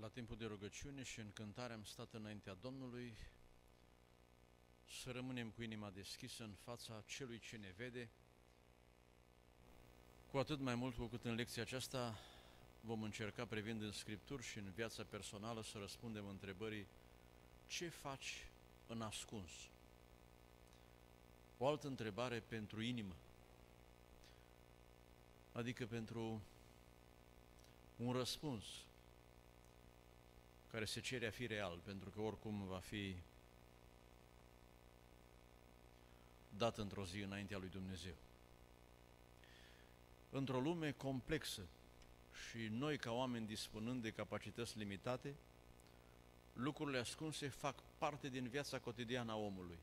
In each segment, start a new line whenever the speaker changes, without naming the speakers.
la timpul de rugăciune și în cântare am stat înaintea Domnului să rămânem cu inima deschisă în fața celui ce ne vede, cu atât mai mult cu cât în lecția aceasta vom încerca, privind în Scripturi și în viața personală, să răspundem întrebării ce faci în ascuns? O altă întrebare pentru inimă, adică pentru un răspuns care se cere a fi real, pentru că oricum va fi dat într-o zi înaintea lui Dumnezeu. Într-o lume complexă și noi ca oameni dispunând de capacități limitate, lucrurile ascunse fac parte din viața cotidiană a omului.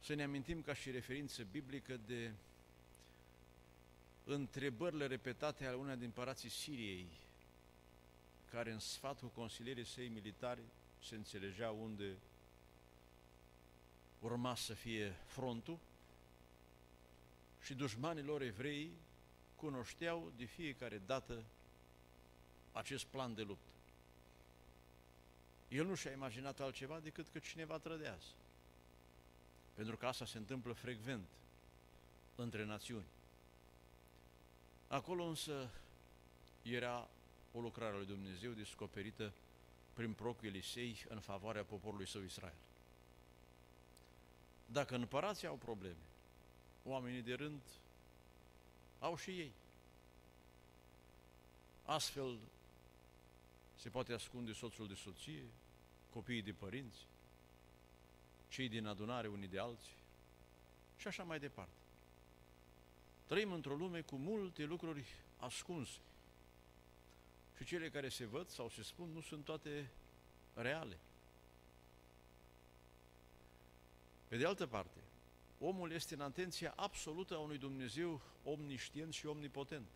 Să ne amintim ca și referință biblică de întrebările repetate ale una din parații Siriei, care în sfat cu consilierii săi militari se înțelegea unde urma să fie frontul și dușmanilor evrei cunoșteau de fiecare dată acest plan de luptă. El nu și-a imaginat altceva decât că cineva trădează. Pentru că asta se întâmplă frecvent între națiuni. Acolo însă era o lucrare a lui Dumnezeu descoperită prin procul Elisei în favoarea poporului său Israel. Dacă împărații au probleme, oamenii de rând au și ei. Astfel se poate ascunde soțul de soție, copiii de părinți, cei din adunare unii de alții și așa mai departe. Trăim într-o lume cu multe lucruri ascunse și cele care se văd sau se spun nu sunt toate reale. Pe de altă parte, omul este în atenția absolută a unui Dumnezeu omniștient și omnipotent.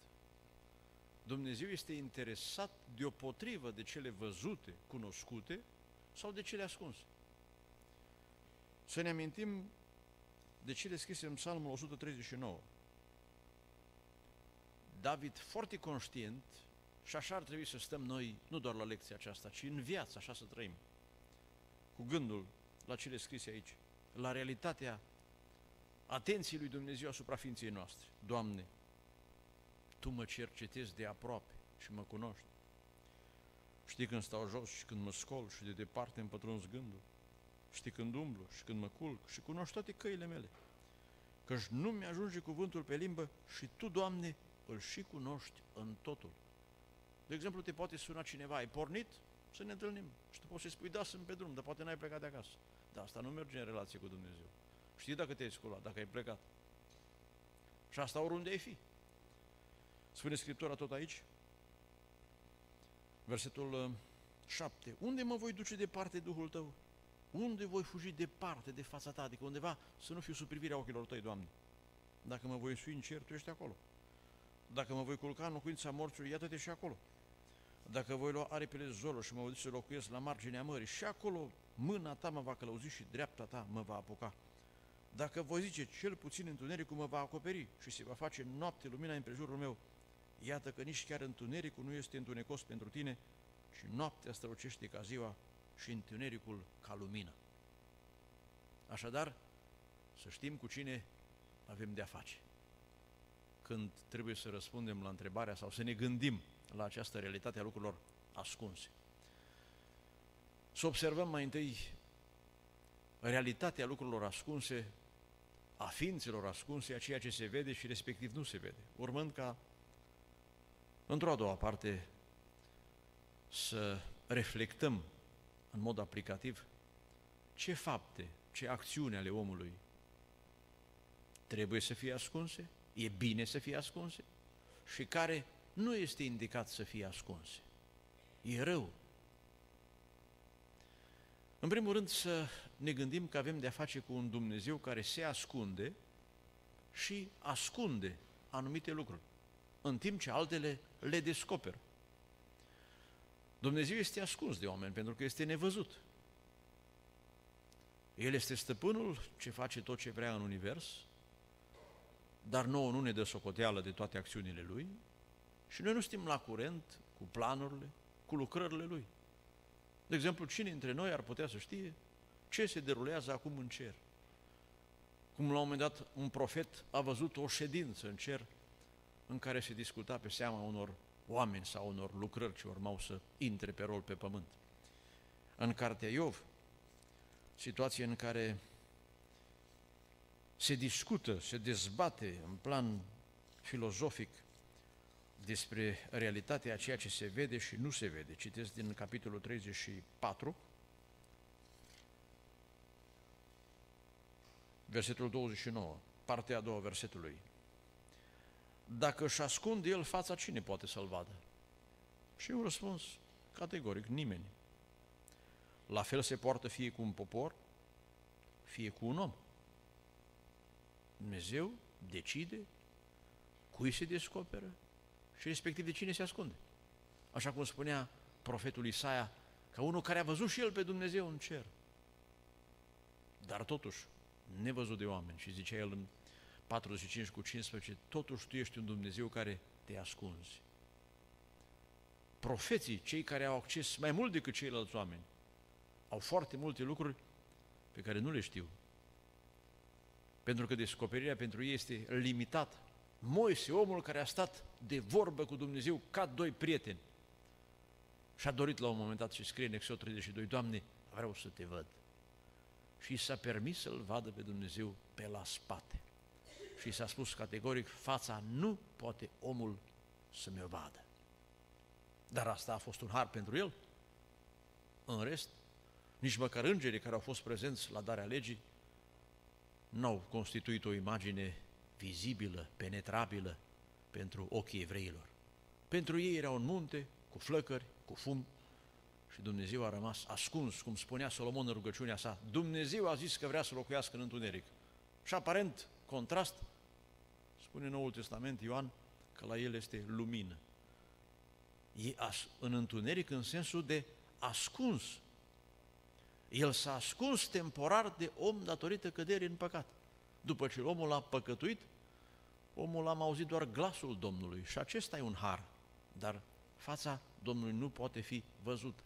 Dumnezeu este interesat deopotrivă de cele văzute, cunoscute sau de cele ascunse. Să ne amintim de cele scrise în Psalmul 139. David, foarte conștient, și așa ar trebui să stăm noi, nu doar la lecția aceasta, ci în viață, așa să trăim. Cu gândul la cele scrise aici, la realitatea atenției lui Dumnezeu asupra ființei noastre. Doamne, Tu mă cercetezi de aproape și mă cunoști. Știi când stau jos și când mă scol și de departe îmi pătrunzi gândul. Știi când umblu și când mă culc și cunoști toate căile mele. Căci nu mi-ajunge cuvântul pe limbă și Tu, Doamne, îl și cunoști în totul. De exemplu, te poate suna cineva, ai pornit să ne întâlnim. Și tu poți să-i spui, da, sunt pe drum, dar poate n-ai plecat de acasă. Dar asta nu merge în relație cu Dumnezeu. Știi dacă te-ai sculat, dacă ai plecat. Și asta oriunde ai fi. Spune Scriptura tot aici, versetul 7. Uh, unde mă voi duce departe Duhul Tău? Unde voi fugi departe de fața Ta? Adică undeva să nu fiu sub privirea ochilor Tăi, Doamne. Dacă mă voi sui în cer, Tu ești acolo. Dacă mă voi culca în locuința morțului, iată-te și acolo. Dacă voi lua aripile zolo și mă voi să locuiesc la marginea mării, și acolo mâna ta mă va călăuzi și dreapta ta mă va apuca. Dacă voi zice, cel puțin întunericul mă va acoperi și se va face noapte lumina în prejurul meu, iată că nici chiar întunericul nu este întunecos pentru tine, și noaptea străucește ca ziua și întunericul ca lumină. Așadar, să știm cu cine avem de-a face când trebuie să răspundem la întrebarea sau să ne gândim la această realitate a lucrurilor ascunse. Să observăm mai întâi realitatea lucrurilor ascunse, a ființelor ascunse, a ceea ce se vede și respectiv nu se vede, urmând ca într-o a doua parte să reflectăm în mod aplicativ ce fapte, ce acțiuni ale omului trebuie să fie ascunse e bine să fie ascunse și care nu este indicat să fie ascunse. E rău. În primul rând să ne gândim că avem de-a face cu un Dumnezeu care se ascunde și ascunde anumite lucruri, în timp ce altele le descoperă. Dumnezeu este ascuns de oameni pentru că este nevăzut. El este stăpânul ce face tot ce vrea în univers, dar nouă nu ne dă socoteală de toate acțiunile Lui și noi nu suntem la curent cu planurile, cu lucrările Lui. De exemplu, cine dintre noi ar putea să știe ce se derulează acum în cer? Cum la un moment dat un profet a văzut o ședință în cer în care se discuta pe seama unor oameni sau unor lucrări ce urmau să intre pe rol pe pământ. În cartea Iov, situație în care se discută, se dezbate în plan filozofic despre realitatea a ceea ce se vede și nu se vede. Citesc din capitolul 34, versetul 29, partea a doua versetului. Dacă își ascunde el fața, cine poate să-l vadă? Și un răspuns categoric, nimeni. La fel se poartă fie cu un popor, fie cu un om. Dumnezeu decide cui se descoperă și respectiv de cine se ascunde. Așa cum spunea profetul Isaia, ca unul care a văzut și el pe Dumnezeu în cer. Dar totuși, nevăzut de oameni. Și zicea el în 45 cu 15, totuși tu ești un Dumnezeu care te ascunzi. Profeții, cei care au acces mai mult decât ceilalți oameni, au foarte multe lucruri pe care nu le știu. Pentru că descoperirea pentru ei este limitată. Moise, omul care a stat de vorbă cu Dumnezeu ca doi prieteni, și a dorit la un moment dat și scrie în Exod 32, Doamne, vreau să te văd. Și s-a permis să-L vadă pe Dumnezeu pe la spate. Și s-a spus categoric, fața nu poate omul să mi-o vadă. Dar asta a fost un har pentru el. În rest, nici măcar îngerii care au fost prezenți la darea legii n-au constituit o imagine vizibilă, penetrabilă pentru ochii evreilor. Pentru ei era un munte cu flăcări, cu fum și Dumnezeu a rămas ascuns, cum spunea Solomon în rugăciunea sa. Dumnezeu a zis că vrea să locuiască în întuneric. Și aparent, contrast, spune Noul Testament Ioan că la el este lumină. E în întuneric în sensul de ascuns, el s-a ascuns temporar de om datorită căderii în păcat. După ce omul a păcătuit, omul a auzit doar glasul Domnului și acesta e un har, dar fața Domnului nu poate fi văzută.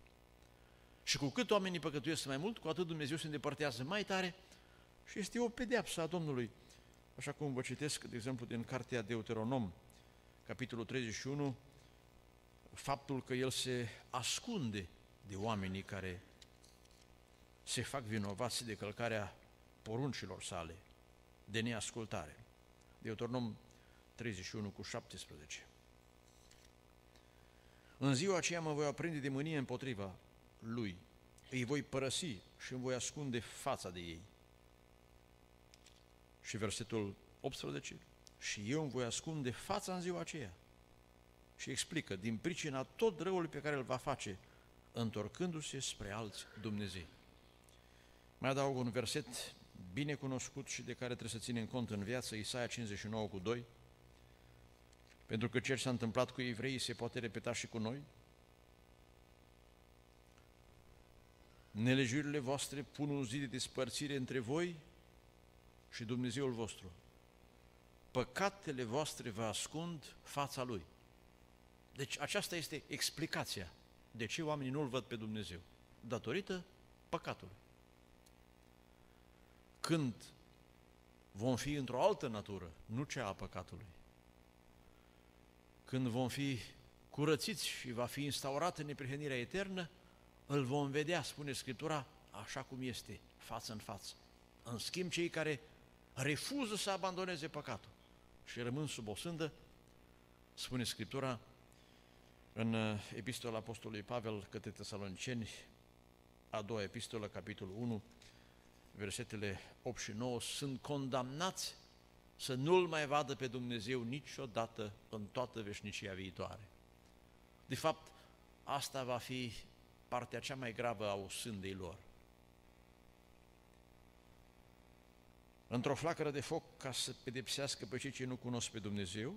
Și cu cât oamenii păcătuiesc mai mult, cu atât Dumnezeu se îndepărtează mai tare și este o pedeapsă a Domnului. Așa cum vă citesc, de exemplu, din Cartea Deuteronom, capitolul 31, faptul că el se ascunde de oamenii care se fac vinovați de călcarea poruncilor sale, de neascultare. Deuteronom 31 cu 17. În ziua aceea mă voi aprinde de mânie împotriva lui, îi voi părăsi și îmi voi ascunde fața de ei. Și versetul 18, și eu îmi voi ascunde fața în ziua aceea. Și explică, din pricina tot răul pe care îl va face, întorcându-se spre alți Dumnezei. Mai adaug un verset bine cunoscut și de care trebuie să ținem cont în viață, Isaia 59 cu 2, pentru că ce s-a întâmplat cu evreii se poate repeta și cu noi. Nelejurile voastre pun un zid de despărțire între voi și Dumnezeul vostru. Păcatele voastre vă ascund fața Lui. Deci aceasta este explicația de ce oamenii nu-L văd pe Dumnezeu. Datorită păcatului când vom fi într-o altă natură, nu cea a păcatului, când vom fi curățiți și va fi instaurată neprihănirea eternă, îl vom vedea, spune Scriptura, așa cum este, față în față. În schimb, cei care refuză să abandoneze păcatul și rămân sub o sândă, spune Scriptura în uh, Epistola Apostolului Pavel către Tesaloniceni, a doua epistolă, capitolul 1, versetele 8 și 9, sunt condamnați să nu-L mai vadă pe Dumnezeu niciodată în toată veșnicia viitoare. De fapt, asta va fi partea cea mai gravă a osândei lor. Într-o flacără de foc ca să pedepsească pe cei ce nu cunosc pe Dumnezeu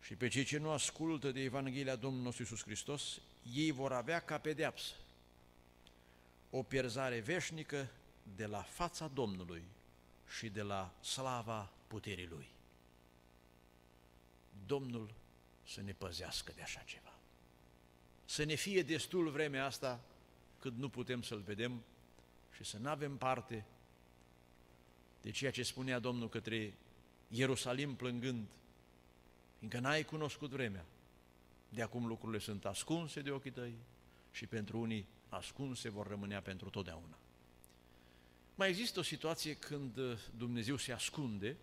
și pe cei ce nu ascultă de Evanghelia Domnului nostru Iisus Hristos, ei vor avea ca pedeapsă o pierzare veșnică de la fața Domnului și de la slava puterii Lui. Domnul să ne păzească de așa ceva. să ne fie destul vremea asta cât nu putem să-L vedem și să nu avem parte de ceea ce spunea Domnul către Ierusalim plângând, fiindcă n-ai cunoscut vremea. De acum lucrurile sunt ascunse de ochii tăi și pentru unii ascunse vor rămânea pentru totdeauna. Mai există o situație când uh, Dumnezeu se ascunde,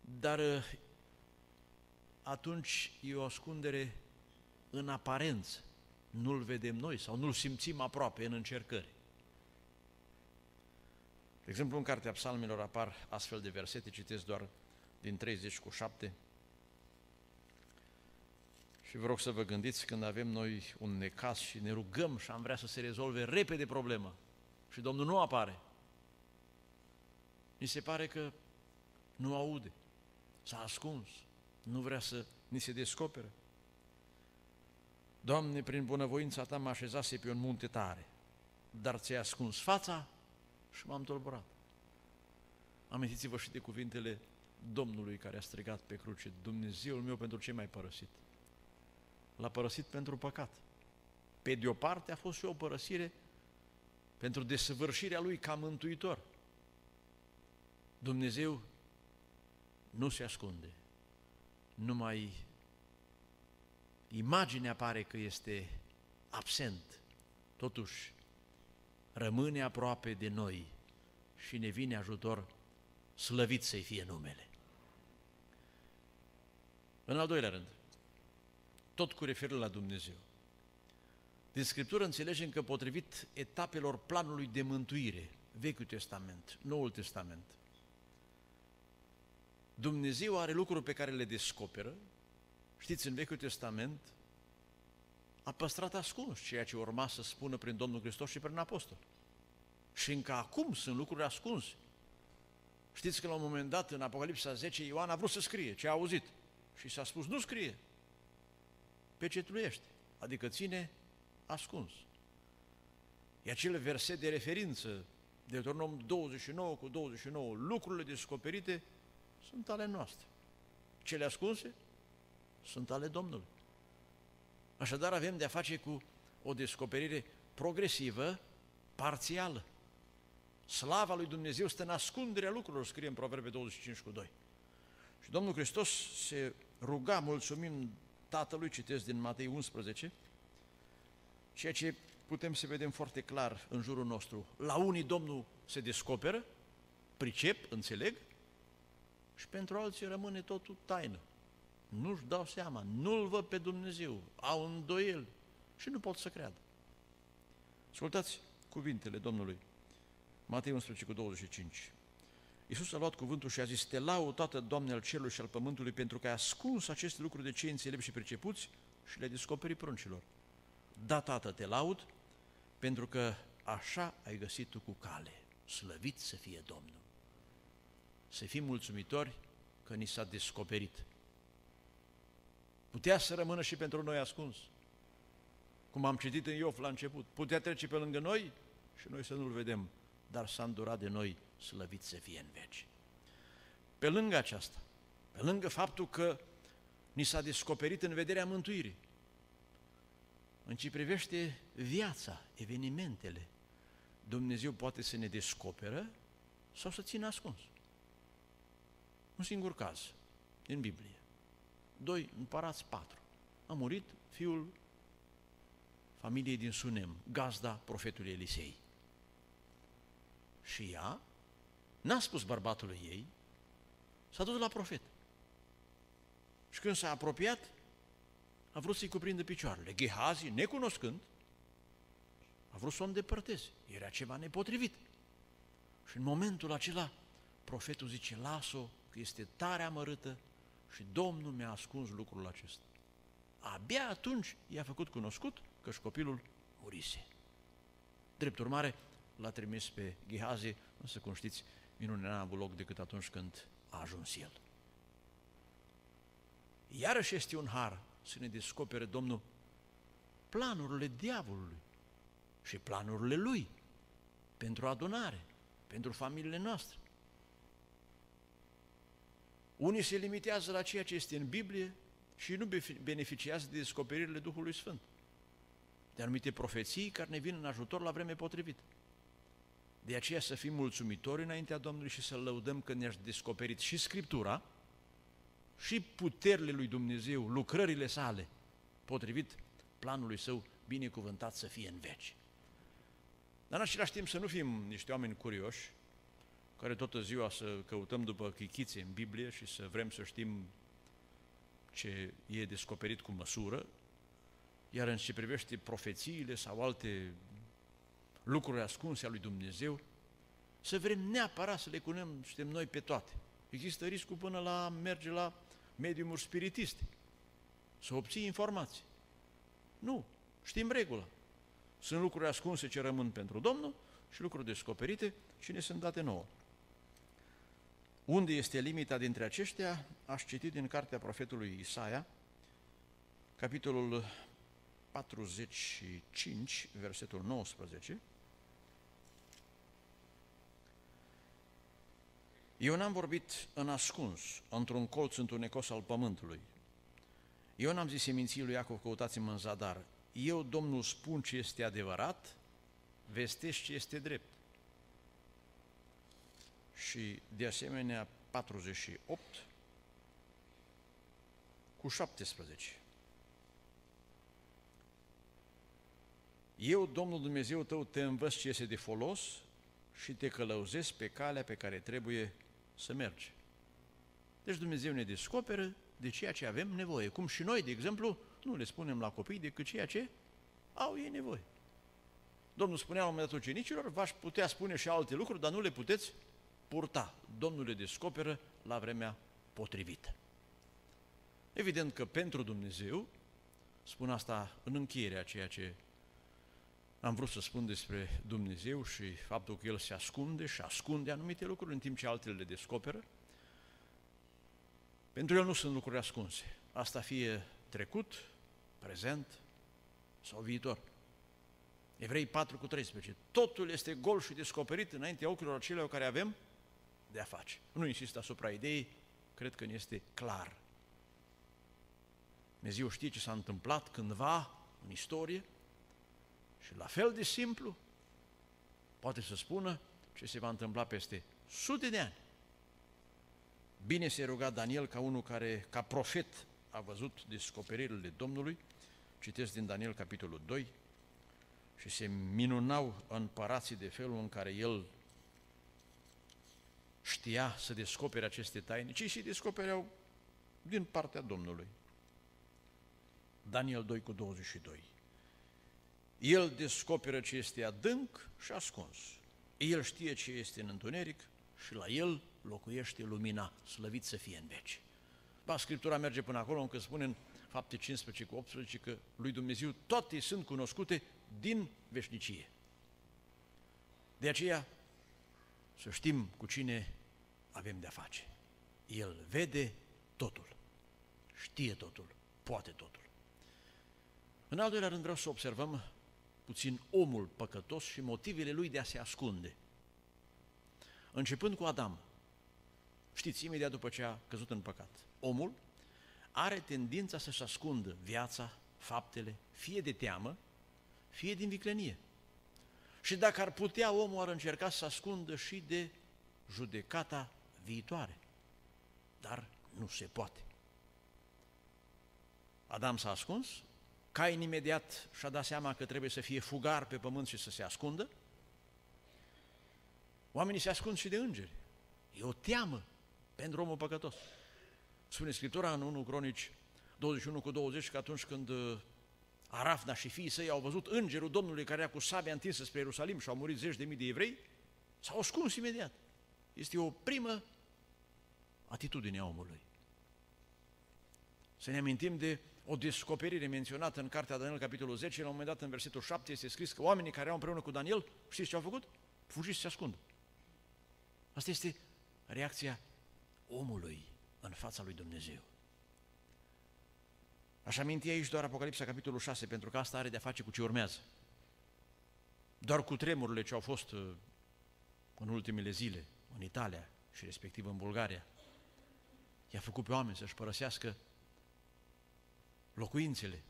dar uh, atunci e o ascundere în aparență. Nu-l vedem noi sau nu-l simțim aproape în încercări. De exemplu, în Cartea Psalmilor apar astfel de versete, citesc doar din 30 cu 7. Și vă rog să vă gândiți când avem noi un necas și ne rugăm și am vrea să se rezolve repede problema și Domnul nu apare. Ni se pare că nu aude, s-a ascuns, nu vrea să ni se descopere. Doamne, prin bunăvoința Ta mă așezase pe un munte tare, dar ți-ai ascuns fața și m-am tulburat. Amintiți-vă și de cuvintele Domnului care a strigat pe cruce, Dumnezeul meu pentru ce mai părăsit? L-a părăsit pentru păcat. Pe de o parte a fost și o părăsire pentru desăvârșirea Lui ca mântuitor. Dumnezeu nu se ascunde, numai imaginea pare că este absent, totuși rămâne aproape de noi și ne vine ajutor, slăvit să-i fie numele. În al doilea rând, tot cu referire la Dumnezeu. Din Scriptură înțelegem că potrivit etapelor planului de mântuire, Vechiul Testament, Noul Testament, Dumnezeu are lucruri pe care le descoperă. Știți, în Vechiul Testament a păstrat ascuns ceea ce urma să spună prin Domnul Hristos și prin Apostol. Și încă acum sunt lucruri ascunse. Știți că la un moment dat, în Apocalipsa 10, Ioan a vrut să scrie ce a auzit. Și s-a spus, nu scrie, pecetluiește, adică ține ascuns. E acele verset de referință, de Deuteronom 29 cu 29, lucrurile descoperite sunt ale noastre. Cele ascunse sunt ale Domnului. Așadar avem de-a face cu o descoperire progresivă, parțială. Slava lui Dumnezeu stă în ascunderea lucrurilor, scrie în Proverbe 25 cu 2. Și Domnul Hristos se ruga, mulțumim Tatălui, citesc din Matei 11, ceea ce putem să vedem foarte clar în jurul nostru. La unii Domnul se descoperă, pricep, înțeleg, și pentru alții rămâne totul taină. Nu-și dau seama, nu-L văd pe Dumnezeu, au îndoiel și nu pot să creadă. Ascultați cuvintele Domnului. Matei 11 cu 25. Iisus a luat cuvântul și a zis, Te laud, Tată, Doamne al cerului și al pământului, pentru că ai ascuns aceste lucruri de cei înțelepți și pricepuți și le-ai descoperit pruncilor. Da, Tată, te laud, pentru că așa ai găsit tu cu cale. Slăvit să fie Domnul. Să fim mulțumitori că ni s-a descoperit. Putea să rămână și pentru noi ascuns. Cum am citit în Iov la început. Putea trece pe lângă noi și noi să nu-L vedem, dar s-a îndurat de noi, slăvit să fie în veci. Pe lângă aceasta, pe lângă faptul că ni s-a descoperit în vederea mântuirii, în ce privește viața, evenimentele, Dumnezeu poate să ne descoperă sau să țină ascuns. Un singur caz din Biblie. Doi împărați patru. A murit fiul familiei din Sunem, gazda profetului Elisei. Și ea n-a spus bărbatului ei, s-a dus la profet. Și când s-a apropiat, a vrut să-i cuprindă picioarele. Gehazi, necunoscând, a vrut să o îndepărteze. Era ceva nepotrivit. Și în momentul acela, profetul zice, las-o, că este tare amărâtă și Domnul mi-a ascuns lucrul acesta. Abia atunci i-a făcut cunoscut că și copilul murise. Drept urmare, l-a trimis pe Gehazi, însă, cum știți, minunea n-a avut loc decât atunci când a ajuns el. Iarăși este un har să ne descopere Domnul planurile diavolului și planurile lui pentru adunare, pentru familiile noastre. Unii se limitează la ceea ce este în Biblie, și nu beneficiază de descoperirile Duhului Sfânt, de anumite profeții care ne vin în ajutor la vreme potrivită. De aceea să fim mulțumitori înaintea Domnului și să-L lăudăm că ne-a descoperit și Scriptura, și puterile lui Dumnezeu, lucrările sale, potrivit planului său, binecuvântat să fie în veci. Dar în același timp să nu fim niște oameni curioși, care toată ziua să căutăm după chichițe în Biblie și să vrem să știm ce e descoperit cu măsură, iar în ce privește profețiile sau alte lucruri ascunse a lui Dumnezeu, să vrem neapărat să le cunoaștem noi pe toate. Există riscul până la merge la mediumuri spiritiste, să obții informații. Nu, știm regula. Sunt lucruri ascunse ce rămân pentru Domnul și lucruri descoperite și ne sunt date nouă. Unde este limita dintre aceștia? Aș citi din cartea profetului Isaia, capitolul 45, versetul 19. Eu n-am vorbit în ascuns, într-un colț întunecos al pământului. Eu n-am zis seminții lui Iacov, căutați-mă în zadar. Eu, Domnul, spun ce este adevărat, vestești ce este drept. Și de asemenea 48 cu 17. Eu, Domnul Dumnezeu tău, te învăț ce este de folos și te călăuzesc pe calea pe care trebuie să mergi. Deci Dumnezeu ne descoperă de ceea ce avem nevoie. Cum și noi, de exemplu, nu le spunem la copii decât ceea ce au ei nevoie. Domnul spunea la un moment dat ucenicilor, v-aș putea spune și alte lucruri, dar nu le puteți purta. Domnul le descoperă la vremea potrivită. Evident că pentru Dumnezeu, spun asta în încheierea ceea ce am vrut să spun despre Dumnezeu și faptul că El se ascunde și ascunde anumite lucruri în timp ce altele le descoperă. Pentru El nu sunt lucruri ascunse. Asta fie trecut, prezent sau viitor. Evrei 4 cu 13. Totul este gol și descoperit înaintea ochilor acelor care avem de a face. Nu insist asupra ideii, cred că ne este clar. Dumnezeu știe ce s-a întâmplat cândva în istorie, și la fel de simplu, poate să spună ce se va întâmpla peste sute de ani. Bine se ruga Daniel ca unul care, ca profet, a văzut descoperirile Domnului, citesc din Daniel capitolul 2, și se minunau împărații de felul în care el știa să descopere aceste taine, ci și descopereau din partea Domnului. Daniel 2 cu 22. El descoperă ce este adânc și ascuns. El știe ce este în întuneric și la el locuiește lumina, slăvit să fie în veci. Ba, Scriptura merge până acolo încă spune în fapte 15 cu 18 că lui Dumnezeu toate sunt cunoscute din veșnicie. De aceea să știm cu cine avem de-a face. El vede totul, știe totul, poate totul. În al doilea rând vreau să observăm puțin omul păcătos și motivele lui de a se ascunde. Începând cu Adam, știți, imediat după ce a căzut în păcat, omul are tendința să-și ascundă viața, faptele, fie de teamă, fie din viclenie. Și dacă ar putea, omul ar încerca să ascundă și de judecata viitoare. Dar nu se poate. Adam s-a ascuns, Cain imediat și-a dat seama că trebuie să fie fugar pe pământ și să se ascundă. Oamenii se ascund și de îngeri. E o teamă pentru omul păcătos. Spune Scriptura în 1 Cronici 21 cu 20 că atunci când uh, Arafna și fiii săi au văzut îngerul Domnului care era cu sabia întinsă spre Ierusalim și au murit zeci de mii de evrei, s-au ascuns imediat. Este o primă atitudine a omului. Să ne amintim de o descoperire menționată în cartea Daniel, capitolul 10, la un moment dat, în versetul 7, este scris că oamenii care erau împreună cu Daniel, știți ce au făcut? Fugi și se ascund. Asta este reacția omului în fața lui Dumnezeu. Aș aminti aici doar Apocalipsa, capitolul 6, pentru că asta are de-a face cu ce urmează. Doar cu tremurile ce au fost uh, în ultimele zile în Italia și respectiv în Bulgaria, i-a făcut pe oameni să-și părăsească locuințele,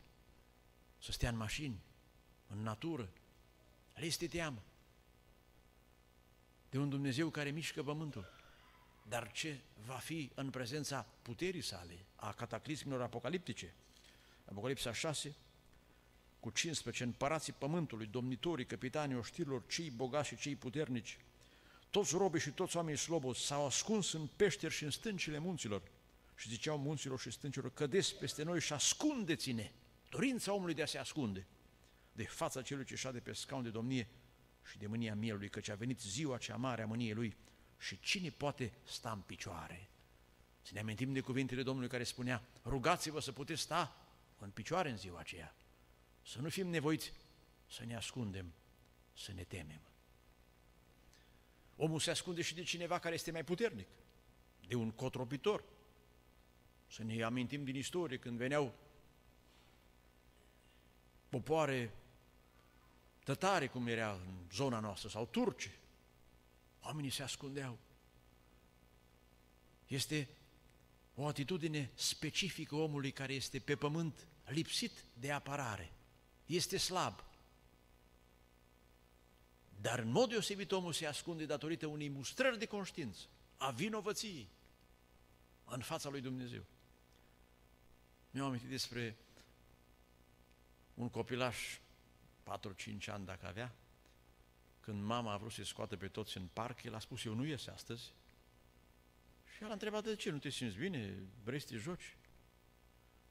să stea în mașini, în natură. Le este teamă de un Dumnezeu care mișcă pământul. Dar ce va fi în prezența puterii sale, a cataclismelor apocaliptice? Apocalipsa 6, cu 15, împărații pământului, domnitorii, capitanii oștirilor, cei bogați și cei puternici, toți robii și toți oamenii slobozi s-au ascuns în peșteri și în stâncile munților și ziceau munților și stâncilor, cădeți peste noi și ascundeți-ne. Dorința omului de a se ascunde de fața celui ce șade pe scaun de domnie și de mânia mielului, căci a venit ziua cea mare a mâniei lui și cine poate sta în picioare? Să ne amintim de cuvintele Domnului care spunea, rugați-vă să puteți sta în picioare în ziua aceea, să nu fim nevoiți să ne ascundem, să ne temem. Omul se ascunde și de cineva care este mai puternic, de un cotropitor. Să ne amintim din istorie când veneau popoare tătare, cum era în zona noastră, sau turci. Oamenii se ascundeau. Este o atitudine specifică omului care este pe pământ lipsit de apărare. Este slab. Dar în mod deosebit omul se ascunde datorită unei mustrări de conștiință, a vinovăției în fața lui Dumnezeu. Mi-am amintit despre un copilaș 4-5 ani dacă avea, când mama a vrut să-i scoată pe toți în parc, el a spus, eu nu ies astăzi. Și el a întrebat, de ce, nu te simți bine, vrei să te joci?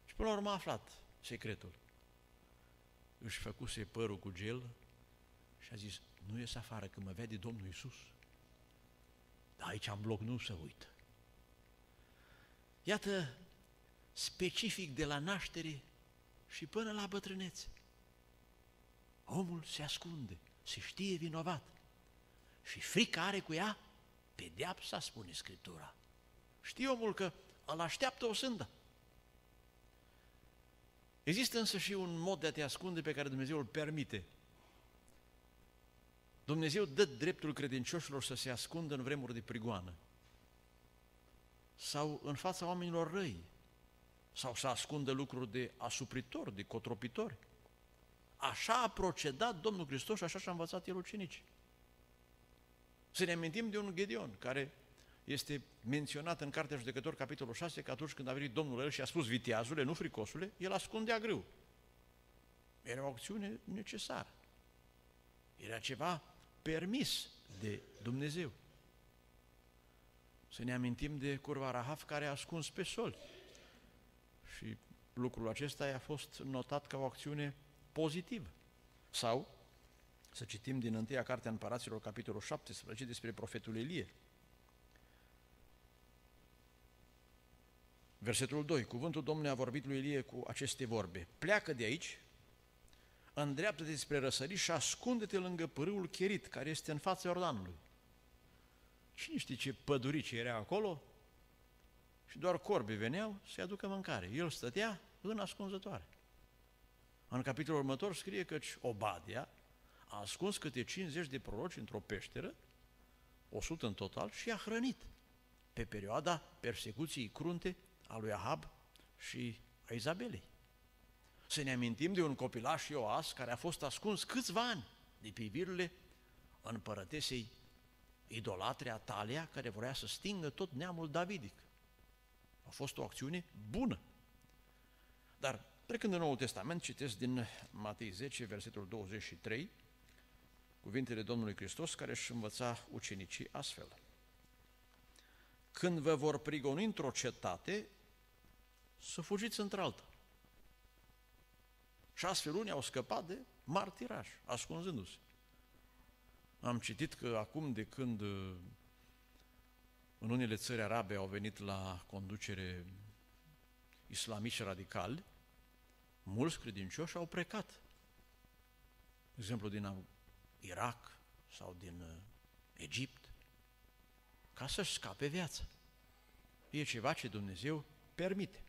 Și până la urmă a aflat secretul. Își făcuse părul cu gel și a zis, nu ies afară că mă vede Domnul Iisus. Dar aici în bloc nu se uită. Iată, specific de la naștere și până la bătrânețe. Omul se ascunde, se știe vinovat și frica are cu ea pedeapsa, spune Scriptura. Știe omul că îl așteaptă o sândă. Există însă și un mod de a te ascunde pe care Dumnezeu îl permite. Dumnezeu dă dreptul credincioșilor să se ascundă în vremuri de prigoană sau în fața oamenilor răi, sau să ascundă lucruri de asupritori, de cotropitori. Așa a procedat Domnul Hristos și așa și-a învățat el ucenici. Să ne amintim de un Gedeon, care este menționat în Cartea Judecător, capitolul 6, că atunci când a venit Domnul el și a spus viteazule, nu fricosule, el ascundea grâu. Era o acțiune necesară. Era ceva permis de Dumnezeu. Să ne amintim de curva Rahaf care a ascuns pe sol. Și lucrul acesta a fost notat ca o acțiune pozitivă. Sau, să citim din întâia cartea Împăraților, capitolul 17, despre profetul Elie. Versetul 2. Cuvântul Domnului a vorbit lui Elie cu aceste vorbe. Pleacă de aici, îndreaptă-te spre răsărit și ascunde-te lângă pârâul Cherit, care este în fața Iordanului. Cine știe ce pădurice era acolo? Și doar corbi veneau să-i aducă mâncare. El stătea în ascunzătoare. În capitolul următor scrie că Obadia a ascuns câte 50 de proroci într-o peșteră, 100 în total, și a hrănit pe perioada persecuției crunte a lui Ahab și a Izabelei. Să ne amintim de un copilaș Ioas care a fost ascuns câțiva ani de privirile împărătesei idolatre Atalia, care vrea să stingă tot neamul davidic. A fost o acțiune bună. Dar Trecând în Noul Testament, citesc din Matei 10, versetul 23, cuvintele Domnului Hristos care își învăța ucenicii astfel. Când vă vor prigoni într-o cetate, să fugiți într-alta. Și astfel unii au scăpat de martiraj, ascunzându-se. Am citit că acum de când uh, în unele țări arabe au venit la conducere islamici radicali, mulți credincioși au plecat. De exemplu, din Irak sau din uh, Egipt, ca să-și scape viața. E ceva ce Dumnezeu permite.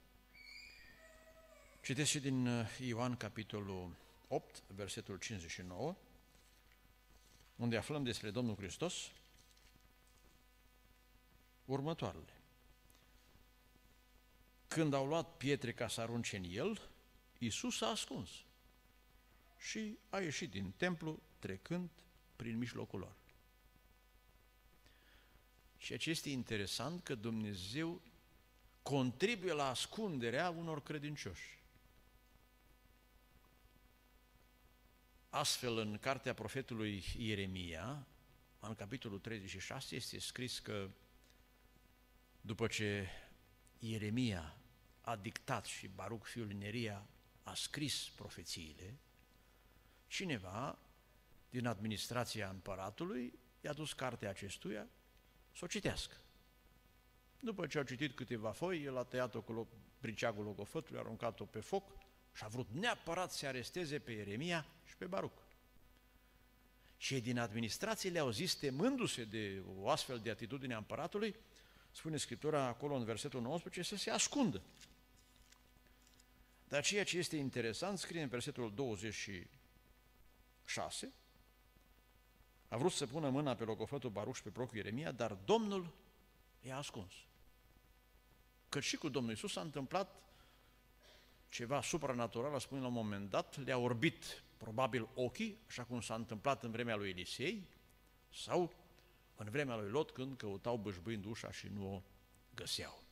Citesc și din uh, Ioan, capitolul 8, versetul 59, unde aflăm despre Domnul Hristos următoarele. Când au luat pietre ca să arunce în el, Iisus s-a ascuns și a ieșit din templu trecând prin mijlocul lor. Și ce este interesant că Dumnezeu contribuie la ascunderea unor credincioși. Astfel, în cartea profetului Ieremia, în capitolul 36, este scris că după ce Ieremia a dictat și Baruch fiul Neria a scris profețiile, cineva din administrația împăratului i-a dus cartea acestuia să o citească. După ce a citit câteva foi, el a tăiat-o cu briceagul logofătului, a aruncat-o pe foc și a vrut neapărat să aresteze pe Ieremia și pe Baruc. Și din administrație le-au zis, temându-se de o astfel de atitudine a împăratului, spune Scriptura acolo în versetul 19, să se ascundă. Dar ceea ce este interesant, scrie în versetul 26, a vrut să pună mâna pe logofătul Baruș pe procul Ieremia, dar Domnul i-a ascuns. Că și cu Domnul Iisus s-a întâmplat ceva supranatural, spune la un moment dat, le-a orbit probabil ochii, așa cum s-a întâmplat în vremea lui Elisei, sau în vremea lui Lot, când căutau bășbâind ușa și nu o găseau.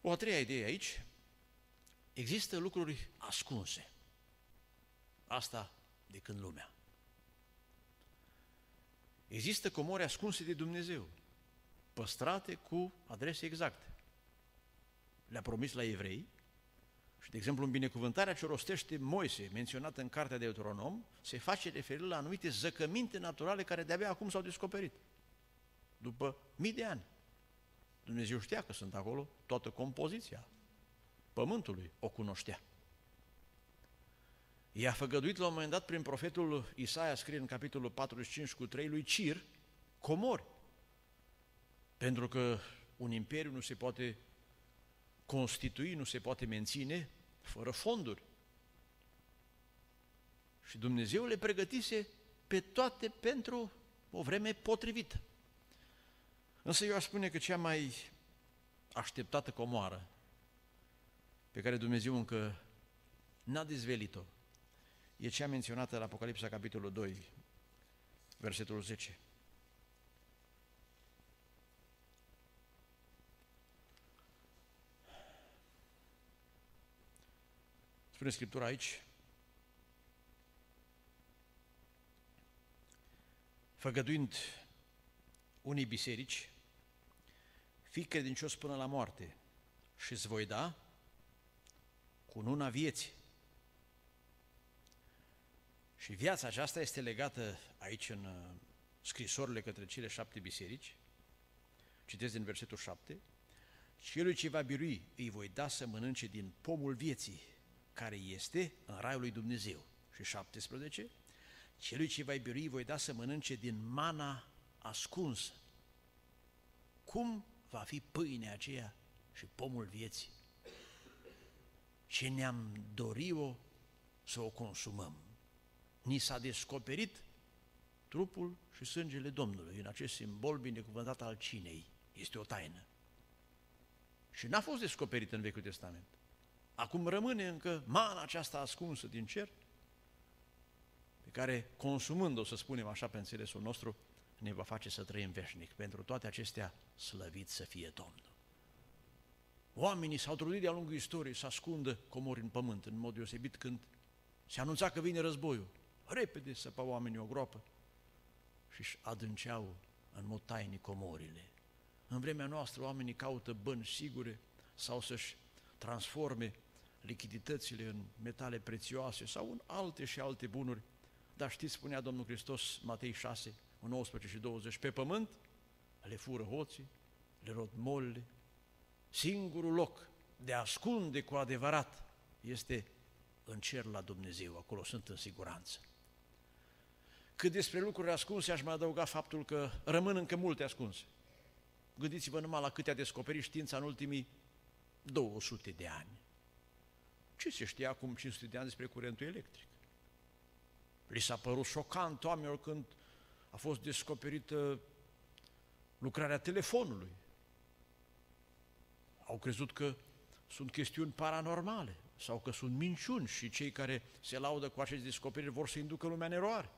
O a treia idee aici, există lucruri ascunse. Asta de când lumea. Există comori ascunse de Dumnezeu, păstrate cu adrese exacte. Le-a promis la evrei și, de exemplu, în binecuvântarea ce rostește Moise, menționată în Cartea de Deuteronom, se face referire la anumite zăcăminte naturale care de-abia acum s-au descoperit, după mii de ani. Dumnezeu știa că sunt acolo, toată compoziția pământului o cunoștea. I-a făgăduit la un moment dat prin profetul Isaia, scrie în capitolul 45 cu 3 lui Cir, comori. Pentru că un imperiu nu se poate constitui, nu se poate menține fără fonduri. Și Dumnezeu le pregătise pe toate pentru o vreme potrivită. Însă eu aș spune că cea mai așteptată comoară pe care Dumnezeu încă n-a dezvelit-o e cea menționată la Apocalipsa, capitolul 2, versetul 10. Spune Scriptura aici, făgăduind unii biserici, fii credincios până la moarte și îți voi da cu nuna vieții. Și viața aceasta este legată aici în uh, scrisorile către cele șapte biserici. Citesc din versetul 7. Celui ce va birui îi voi da să mănânce din pomul vieții, care este în raiul lui Dumnezeu. Și 17. Celui ce va birui îi voi da să mănânce din mana ascunsă. Cum va fi pâinea aceea și pomul vieții? Ce ne-am dorit-o să o consumăm ni s-a descoperit trupul și sângele Domnului în acest simbol binecuvântat al cinei. Este o taină. Și n-a fost descoperit în Vechiul Testament. Acum rămâne încă mana aceasta ascunsă din cer, pe care, consumând-o, să spunem așa pe înțelesul nostru, ne va face să trăim veșnic. Pentru toate acestea, slăvit să fie Domnul. Oamenii s-au trudit de-a lungul istoriei să ascundă comori în pământ, în mod deosebit când se anunța că vine războiul repede săpau oamenii o groapă și își adânceau în mod tainic comorile. În vremea noastră oamenii caută bani sigure sau să-și transforme lichiditățile în metale prețioase sau în alte și alte bunuri. Dar știți, spunea Domnul Hristos, Matei 6, 19 și 20, pe pământ le fură hoții, le rod molle. Singurul loc de a ascunde cu adevărat este în cer la Dumnezeu, acolo sunt în siguranță. Cât despre lucruri ascunse, aș mai adăuga faptul că rămân încă multe ascunse. Gândiți-vă numai la câte a descoperit știința în ultimii 200 de ani. Ce se știa acum 500 de ani despre curentul electric? Li s-a părut șocant oamenilor când a fost descoperită lucrarea telefonului. Au crezut că sunt chestiuni paranormale. sau că sunt minciuni și cei care se laudă cu aceste descoperiri vor să inducă lumea în eroare.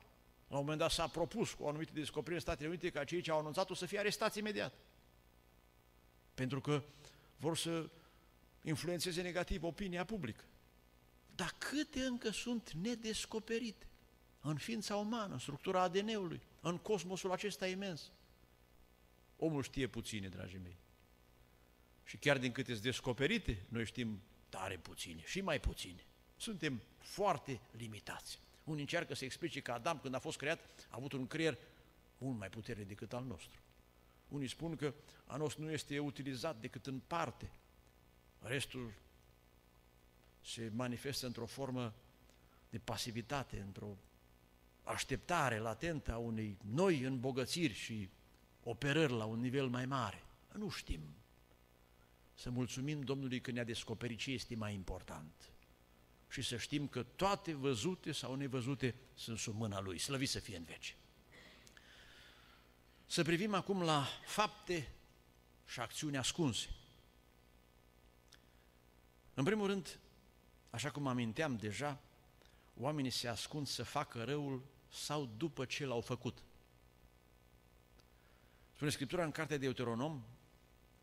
La un moment dat s-a propus cu o anumită descoperire în Statele Unite ca cei ce au anunțat-o să fie arestați imediat. Pentru că vor să influențeze negativ opinia publică. Dar câte încă sunt nedescoperite în ființa umană, în structura ADN-ului, în cosmosul acesta imens? Omul știe puține, dragii mei. Și chiar din câte sunt descoperite, noi știm tare puține și mai puține. Suntem foarte limitați. Unii încearcă să explice că Adam, când a fost creat, a avut un creier mult mai puternic decât al nostru. Unii spun că a nostru nu este utilizat decât în parte. Restul se manifestă într-o formă de pasivitate, într-o așteptare latentă a unei noi îmbogățiri și operări la un nivel mai mare. Nu știm. Să mulțumim Domnului că ne-a descoperit ce este mai important. Și să știm că toate văzute sau nevăzute sunt sub mâna Lui. Slăvit să fie în veci. Să privim acum la fapte și acțiuni ascunse. În primul rând, așa cum aminteam deja, oamenii se ascund să facă răul sau după ce l-au făcut. Spune Scriptura în cartea de Deuteronom,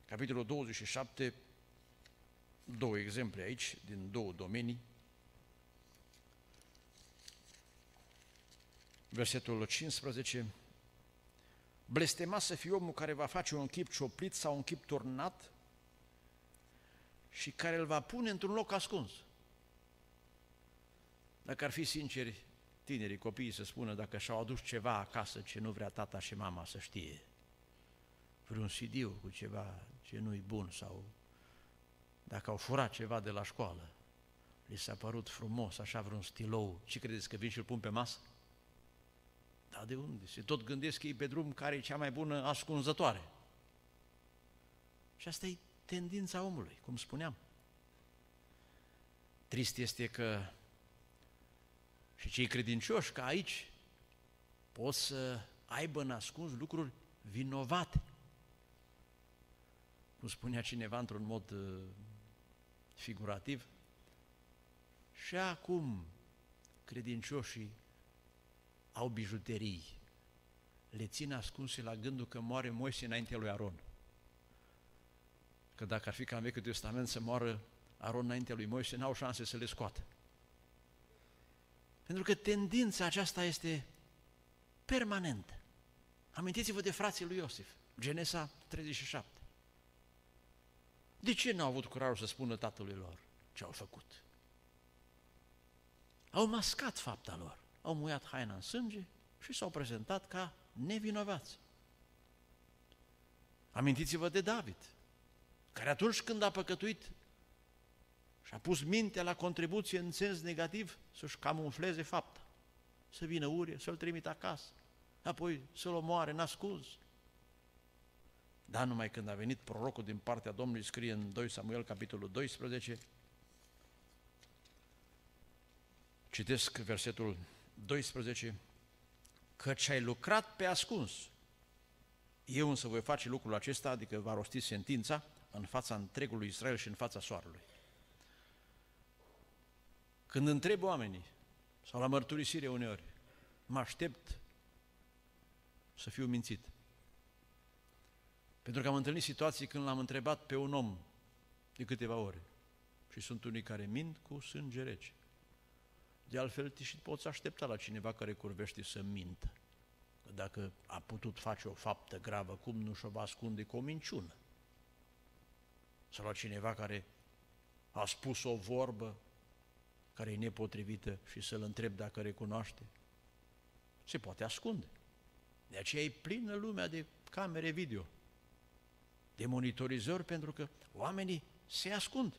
capitolul 27, două exemple aici, din două domenii. Versetul 15, Blestemat să fie omul care va face un chip cioplit sau un chip turnat și care îl va pune într-un loc ascuns. Dacă ar fi sinceri, tinerii, copiii să spună dacă și-au adus ceva acasă ce nu vrea tata și mama să știe, vreun cd cu ceva ce nu-i bun sau dacă au furat ceva de la școală, li s-a părut frumos, așa vreun stilou, ce credeți că vin și îl pun pe masă? Dar de unde? Se tot gândesc că e pe drum care e cea mai bună ascunzătoare. Și asta e tendința omului, cum spuneam. Trist este că și cei credincioși, că aici pot să aibă nascuns lucruri vinovate. Cum spunea cineva într-un mod uh, figurativ, și acum credincioșii au bijuterii, le țin ascunse la gândul că moare Moise înaintea lui Aron. Că dacă ar fi ca în Vechiul Testament să moară Aron înaintea lui Moise, n-au șanse să le scoată. Pentru că tendința aceasta este permanentă. Amintiți-vă de frații lui Iosif, Genesa 37. De ce n-au avut curajul să spună tatălui lor ce au făcut? Au mascat fapta lor, au muiat haina în sânge și s-au prezentat ca nevinovați. Amintiți-vă de David, care atunci când a păcătuit și a pus mintea la contribuție în sens negativ să-și camufleze fapta, să vină urie, să-l trimită acasă, apoi să-l omoare nascuz. Dar numai când a venit prorocul din partea Domnului, scrie în 2 Samuel, capitolul 12, citesc versetul 12, ce ai lucrat pe ascuns, eu însă voi face lucrul acesta, adică va rosti sentința în fața întregului Israel și în fața soarelui. Când întreb oamenii, sau la mărturisire uneori, mă aștept să fiu mințit. Pentru că am întâlnit situații când l-am întrebat pe un om de câteva ore. Și sunt unii care mint cu sânge rece. De altfel, te și poți aștepta la cineva care curvește să mintă. Că dacă a putut face o faptă gravă, cum nu și-o va ascunde cu o minciună? Sau la cineva care a spus o vorbă care e nepotrivită și să-l întreb dacă recunoaște? Se poate ascunde. De aceea e plină lumea de camere video, de monitorizări, pentru că oamenii se ascund.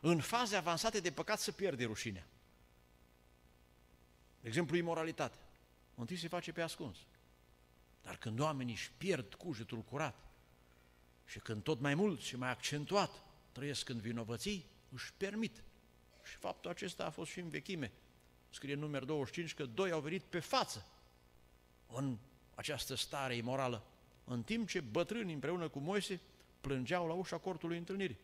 În faze avansate de păcat se pierde rușinea. De exemplu, imoralitatea. Întâi se face pe ascuns. Dar când oamenii își pierd cugetul curat și când tot mai mult și mai accentuat trăiesc în vinovății, își permit și faptul acesta a fost și în vechime. Scrie în număr 25 că doi au venit pe față în această stare imorală, în timp ce bătrânii împreună cu Moise plângeau la ușa cortului întâlnirii.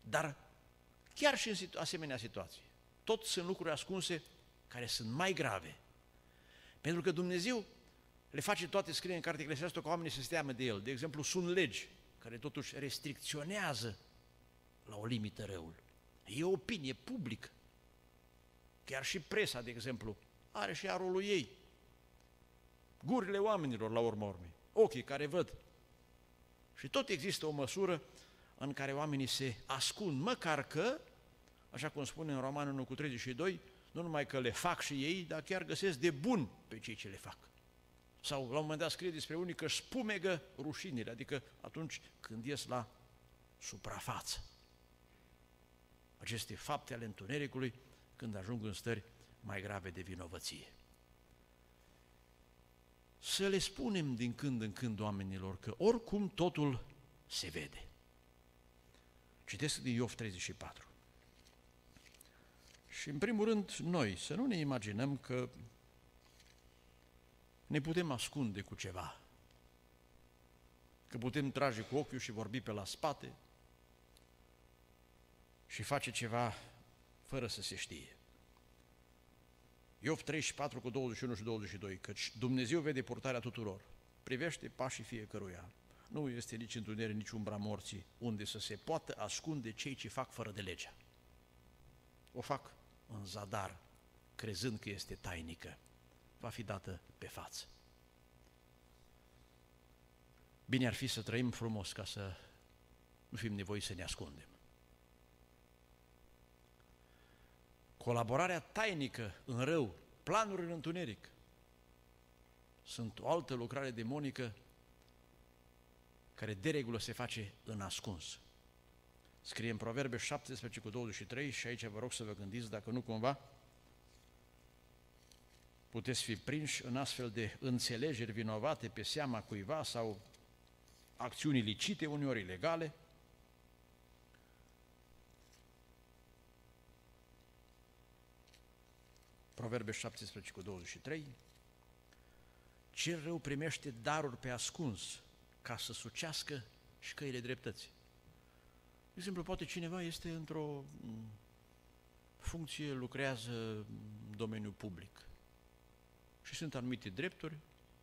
Dar chiar și în situ- asemenea situații, tot sunt lucruri ascunse care sunt mai grave. Pentru că Dumnezeu le face toate, scrie în cartea Eclesiastul, ca oamenii să se teamă de El. De exemplu, sunt legi care totuși restricționează la o limită răul. E o opinie publică. Chiar și presa, de exemplu, are și ea rolul ei. Gurile oamenilor, la urmă urmei, ochii care văd. Și tot există o măsură în care oamenii se ascund, măcar că, așa cum spune în Romanul 1 cu 32, nu numai că le fac și ei, dar chiar găsesc de bun pe cei ce le fac. Sau la un moment dat scrie despre unii că spumegă rușinile, adică atunci când ies la suprafață. Aceste fapte ale întunericului când ajung în stări mai grave de vinovăție. Să le spunem din când în când oamenilor că oricum totul se vede. Citesc din Iov 34. Și în primul rând, noi, să nu ne imaginăm că ne putem ascunde cu ceva, că putem trage cu ochiul și vorbi pe la spate și face ceva fără să se știe. Iov 34 cu 21 și 22, căci Dumnezeu vede purtarea tuturor, privește pașii fiecăruia. Nu este nici întuneric, nici umbra morții, unde să se poată ascunde cei ce fac fără de legea. O fac în zadar, crezând că este tainică, va fi dată pe față. Bine ar fi să trăim frumos ca să nu fim nevoi să ne ascundem. Colaborarea tainică în rău, planuri în întuneric, sunt o altă lucrare demonică care de regulă se face în ascuns. Scrie în Proverbe 17 cu 23 și aici vă rog să vă gândiți dacă nu cumva puteți fi prinși în astfel de înțelegeri vinovate pe seama cuiva sau acțiuni licite, uneori ilegale. Proverbe 17 cu 23 Cel rău primește daruri pe ascuns ca să sucească și căile dreptății. De exemplu, poate cineva este într-o mm, funcție, lucrează în domeniul public și sunt anumite drepturi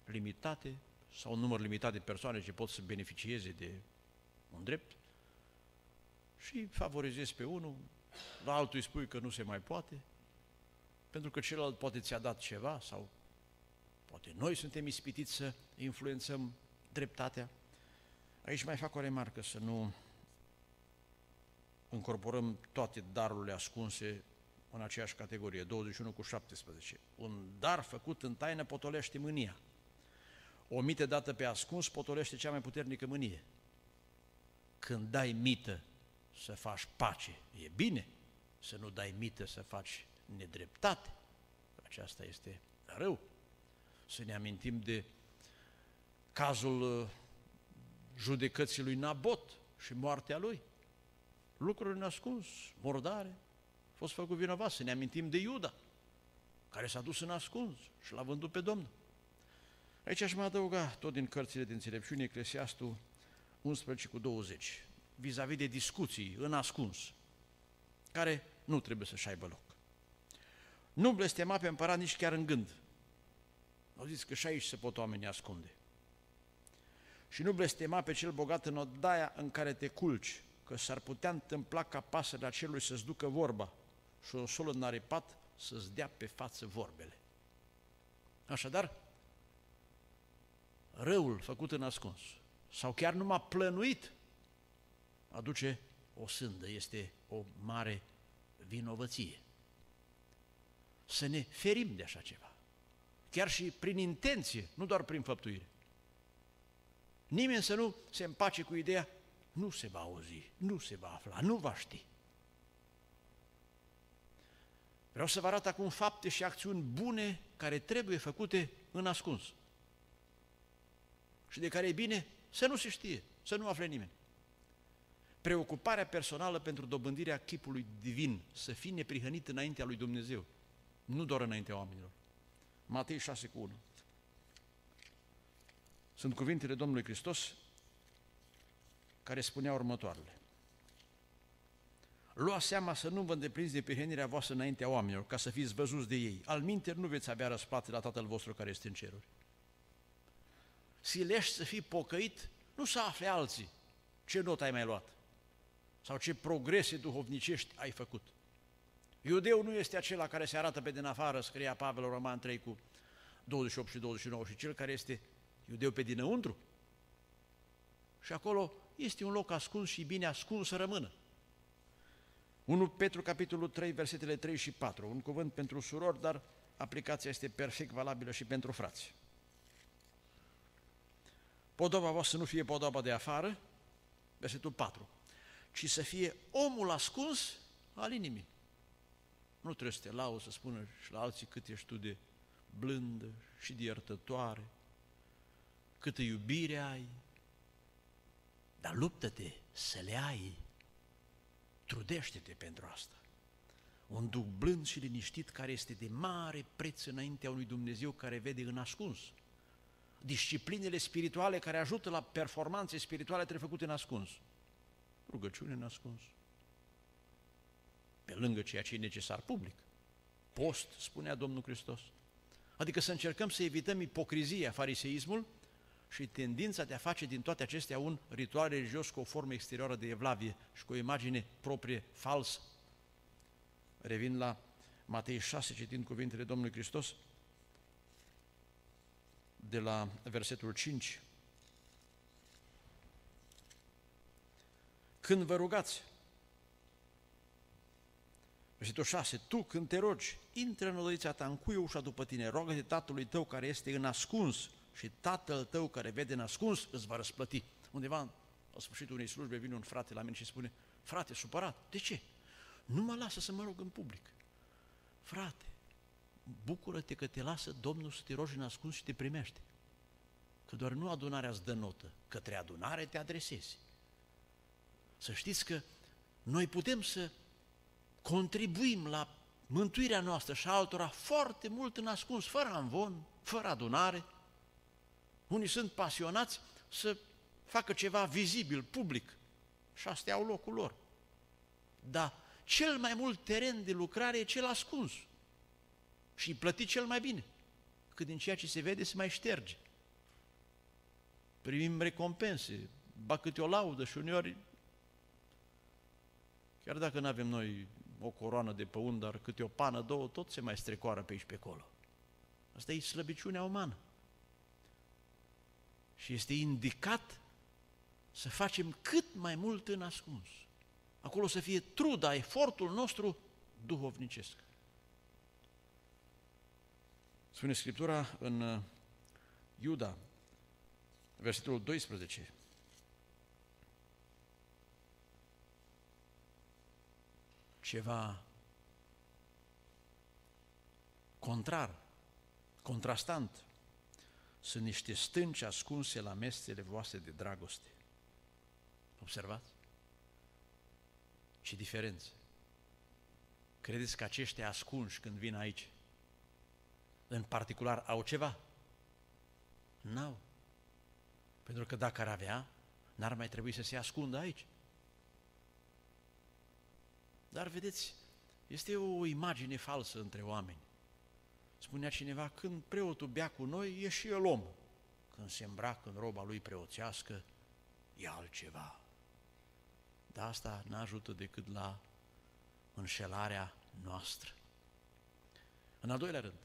limitate sau un număr limitat de persoane ce pot să beneficieze de un drept și favorizezi pe unul, la altul îi spui că nu se mai poate, pentru că celălalt poate ți-a dat ceva sau poate noi suntem ispitiți să influențăm dreptatea. Aici mai fac o remarcă, să nu încorporăm toate darurile ascunse în aceeași categorie, 21 cu 17. Un dar făcut în taină potolește mânia. O mită dată pe ascuns potolește cea mai puternică mânie. Când dai mită să faci pace, e bine să nu dai mită să faci nedreptate. Aceasta este rău. Să ne amintim de cazul uh, judecății lui Nabot și moartea lui lucruri nascuns, mordare, a fost făcut vinovat, să ne amintim de Iuda, care s-a dus în ascuns și l-a vândut pe Domnul. Aici aș mai adăuga tot din cărțile de înțelepciune, Eclesiastul 11 cu 20, vis-a-vis de discuții în ascuns, care nu trebuie să-și aibă loc. Nu blestema pe împărat nici chiar în gând. Au zis că și aici se pot oamenii ascunde. Și nu blestema pe cel bogat în odaia în care te culci, că s-ar putea întâmpla ca pasărea celui să-ți ducă vorba și o solă naripat să-ți dea pe față vorbele. Așadar, răul făcut în ascuns sau chiar numai plănuit aduce o sândă, este o mare vinovăție. Să ne ferim de așa ceva, chiar și prin intenție, nu doar prin făptuire. Nimeni să nu se împace cu ideea nu se va auzi, nu se va afla, nu va ști. Vreau să vă arăt acum fapte și acțiuni bune care trebuie făcute în ascuns. Și de care e bine să nu se știe, să nu afle nimeni. Preocuparea personală pentru dobândirea chipului divin, să fii neprihănit înaintea lui Dumnezeu, nu doar înaintea oamenilor. Matei 6 cu 1. Sunt cuvintele Domnului Hristos care spunea următoarele. Lua seama să nu vă îndepliniți de prihenirea voastră înaintea oamenilor, ca să fiți văzuți de ei. Al minte nu veți avea răsplată la Tatăl vostru care este în ceruri. Silești să fii pocăit, nu să afle alții ce not ai mai luat sau ce progrese duhovnicești ai făcut. Iudeu nu este acela care se arată pe din afară, scria Pavel Roman 3 cu 28 și 29, și cel care este iudeu pe dinăuntru. Și acolo este un loc ascuns și bine ascuns să rămână. 1 Petru, capitolul 3, versetele 3 și 4, un cuvânt pentru surori, dar aplicația este perfect valabilă și pentru frați. Podoba voastră nu fie podoba de afară, versetul 4, ci să fie omul ascuns al inimii. Nu trebuie să te lauzi să spună și la alții cât ești tu de blândă și de iertătoare, câtă iubire ai, dar luptă-te să le ai, trudește-te pentru asta. Un duc blând și liniștit care este de mare preț înaintea unui Dumnezeu care vede în ascuns. Disciplinele spirituale care ajută la performanțe spirituale trebuie făcute în ascuns. Rugăciune în ascuns. Pe lângă ceea ce e necesar public. Post, spunea Domnul Hristos. Adică să încercăm să evităm ipocrizia, fariseismul și tendința de a face din toate acestea un ritual religios cu o formă exterioară de evlavie și cu o imagine proprie falsă. Revin la Matei 6, citind cuvintele Domnului Hristos, de la versetul 5. Când vă rugați, Versetul 6. Tu când te rogi, intră în odăița ta, încuie ușa după tine, rogă-te tatălui tău care este în ascuns și tatăl tău care vede în ascuns îți va răsplăti. Undeva la sfârșitul unei slujbe vine un frate la mine și spune, frate, supărat, de ce? Nu mă lasă să mă rog în public. Frate, bucură-te că te lasă Domnul să te rogi în ascuns și te primește. Că doar nu adunarea îți dă notă, către adunare te adresezi. Să știți că noi putem să contribuim la mântuirea noastră și a altora foarte mult în ascuns, fără amvon, fără adunare. Unii sunt pasionați să facă ceva vizibil, public, și astea au locul lor. Dar cel mai mult teren de lucrare e cel ascuns și îi plăti cel mai bine, că din ceea ce se vede se mai șterge. Primim recompense, ba câte o laudă și uneori, chiar dacă nu avem noi o coroană de păun, dar câte o pană, două, tot se mai strecoară pe aici pe acolo. Asta e slăbiciunea umană. Și este indicat să facem cât mai mult în ascuns. Acolo să fie truda, efortul nostru duhovnicesc. Spune Scriptura în uh, Iuda, versetul 12, ceva contrar, contrastant. Sunt niște stânci ascunse la mesele voastre de dragoste. Observați? Ce diferență! Credeți că aceștia ascunși când vin aici, în particular, au ceva? N-au. Pentru că dacă ar avea, n-ar mai trebui să se ascundă aici. Dar vedeți, este o imagine falsă între oameni. Spunea cineva, când preotul bea cu noi, e și el om. Când se îmbracă în roba lui preoțească, e altceva. Dar asta nu ajută decât la înșelarea noastră. În al doilea rând,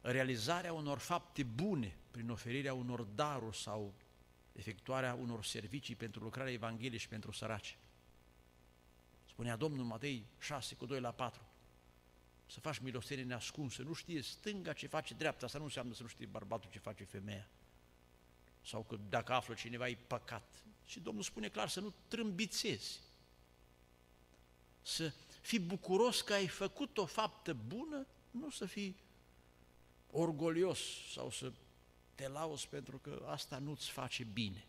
realizarea unor fapte bune prin oferirea unor daruri sau efectuarea unor servicii pentru lucrarea Evangheliei și pentru săraci. Spunea Domnul Matei 6 cu 2 la 4. Să faci milostenie neascunsă, nu știe stânga ce face dreapta, asta nu înseamnă să nu știe bărbatul ce face femeia. Sau că dacă află cineva e păcat. Și Domnul spune clar să nu trâmbițezi. Să fii bucuros că ai făcut o faptă bună, nu să fii orgolios sau să te lauzi pentru că asta nu-ți face bine.